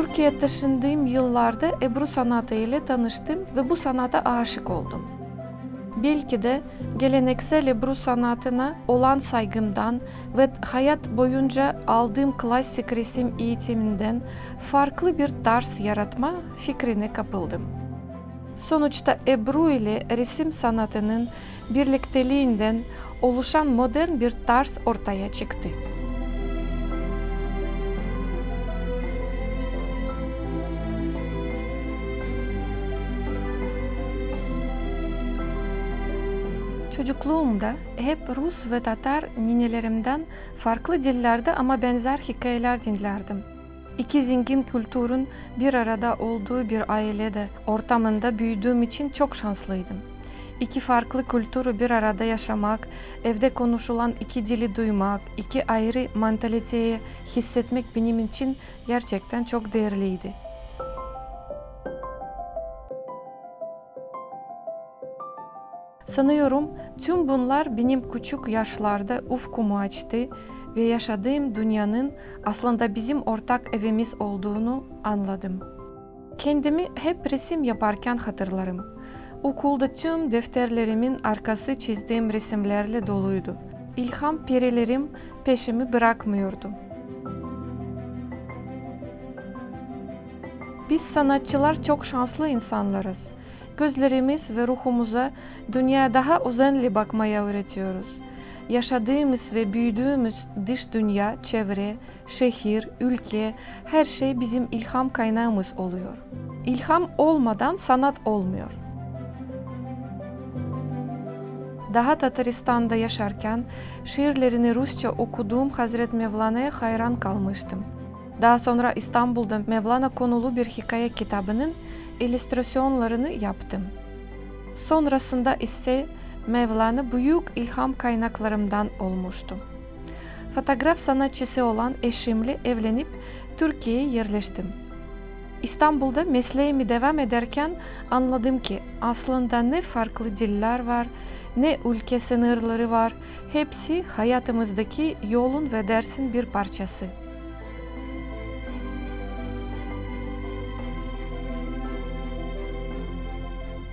Türkiye'ye taşındığım yıllarda Ebru sanatı ile tanıştım ve bu sanata aşık oldum. Belki de geleneksel Ebru sanatına olan saygımdan ve hayat boyunca aldığım klasik resim eğitiminden farklı bir tarz yaratma fikrine kapıldım. Sonuçta Ebru ile resim sanatının birlikteliğinden oluşan modern bir tarz ortaya çıktı. Çocukluğumda hep Rus ve Tatar ninelerimden farklı dillerde ama benzer hikayeler dinlerdim. İki zengin kültürün bir arada olduğu bir ailede, ortamında büyüdüğüm için çok şanslıydım. İki farklı kültürü bir arada yaşamak, evde konuşulan iki dili duymak, iki ayrı mantaliteyi hissetmek benim için gerçekten çok değerliydi. Sanıyorum tüm bunlar benim küçük yaşlarda ufkumu açtı ve yaşadığım dünyanın aslında bizim ortak evimiz olduğunu anladım. Kendimi hep resim yaparken hatırlarım. Okulda tüm defterlerimin arkası çizdiğim resimlerle doluydu. İlham perilerim peşimi bırakmıyordu. Biz sanatçılar çok şanslı insanlarız. Gözlerimiz ve ruhumuza dünyaya daha özenli bakmaya öğretiyoruz. Yaşadığımız ve büyüdüğümüz dış dünya, çevre, şehir, ülke, her şey bizim ilham kaynağımız oluyor. İlham olmadan sanat olmuyor. Daha Tataristan'da yaşarken şiirlerini Rusça okuduğum Hazret Mevlana'ya hayran kalmıştım. Daha sonra İstanbul'da Mevlana konulu bir hikaye kitabının illüstrasyonlarını yaptım. Sonrasında ise Mevlana büyük ilham kaynaklarımdan olmuştu. Fotoğraf sanatçısı olan eşimle evlenip Türkiye'ye yerleştim. İstanbul'da mesleğimi devam ederken anladım ki aslında ne farklı diller var, ne ülke sınırları var, hepsi hayatımızdaki yolun ve dersin bir parçası.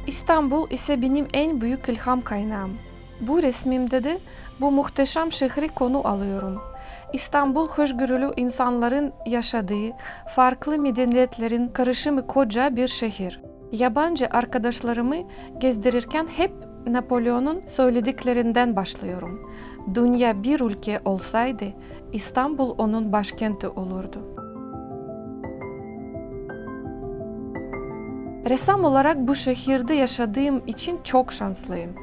İstanbul ise benim en büyük ilham kaynağım. Bu resmimde de bu muhteşem şehri konu alıyorum. İstanbul hoşgörülü insanların yaşadığı, farklı medeniyetlerin karışımı koca bir şehir. Yabancı arkadaşlarımı gezdirirken hep Napolyon'un söylediklerinden başlıyorum. Dünya bir ülke olsaydı İstanbul onun başkenti olurdu. Ressam olarak bu şehirde yaşadığım için çok şanslıyım.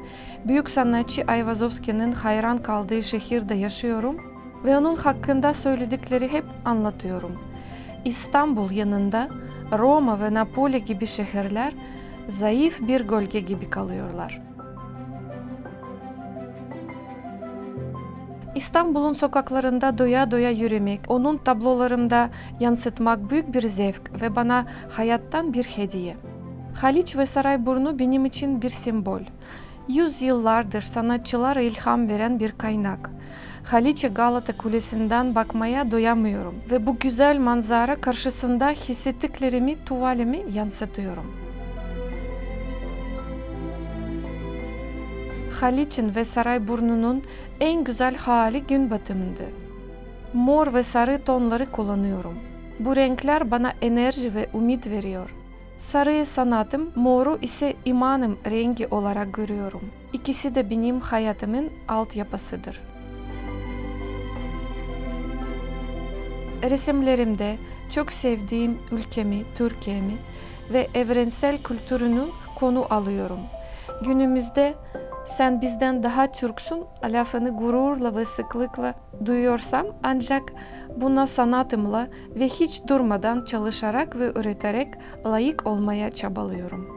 Büyük sanatçı Ayvazovski'nin hayran kaldığı şehirde yaşıyorum ve onun hakkında söyledikleri hep anlatıyorum. İstanbul yanında Roma ve Napoli gibi şehirler zayıf bir gölge gibi kalıyorlar. İstanbul'un sokaklarında doya doya yürümek, onun tablolarımda yansıtmak büyük bir zevk ve bana hayattan bir hediye. Haliç ve Sarayburnu benim için bir sembol. Yüzyıllardır sanatçılara ilham veren bir kaynak. Haliç'e Galata Kulesi'nden bakmaya doyamıyorum ve bu güzel manzara karşısında hissettiklerimi tuvalimi yansıtıyorum. Haliç'in ve Sarayburnu'nun en güzel hali gün batımında. Mor ve sarı tonları kullanıyorum. Bu renkler bana enerji ve umut veriyor. Sarıyı sanatım, moru ise imanım rengi olarak görüyorum. İkisi de benim hayatımın altyapısıdır. Resimlerimde çok sevdiğim ülkemi, Türkiye'mi ve evrensel kültürünü konu alıyorum. Günümüzde sen bizden daha Türksün lafını gururla ve sıklıkla duyuyorsam ancak buna sanatımla ve hiç durmadan çalışarak ve üreterek layık olmaya çabalıyorum.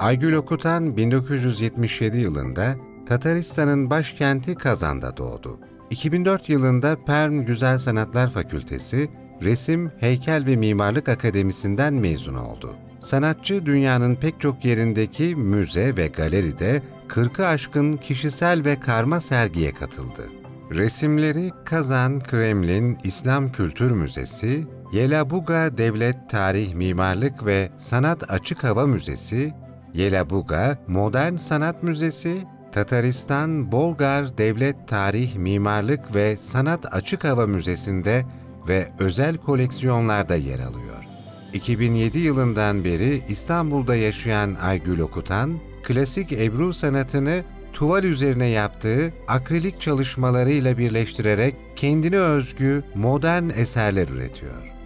Aygül Okutan 1977 yılında Tataristan'ın başkenti Kazan'da doğdu. 2004 yılında Perm Güzel Sanatlar Fakültesi Resim, Heykel ve Mimarlık Akademisi'nden mezun oldu. Sanatçı dünyanın pek çok yerindeki müze ve galeride 40'ı aşkın kişisel ve karma sergiye katıldı. Resimleri Kazan Kremlin İslam Kültür Müzesi, Yelabuga Devlet Tarih Mimarlık ve Sanat Açık Hava Müzesi, Yelabuga Modern Sanat Müzesi, Tataristan Bolgar Devlet Tarih Mimarlık ve Sanat Açık Hava Müzesi'nde ve özel koleksiyonlarda yer alıyor. 2007 yılından beri İstanbul'da yaşayan Aygül Okutan, klasik Ebru sanatını tuval üzerine yaptığı akrilik çalışmalarıyla birleştirerek kendine özgü modern eserler üretiyor.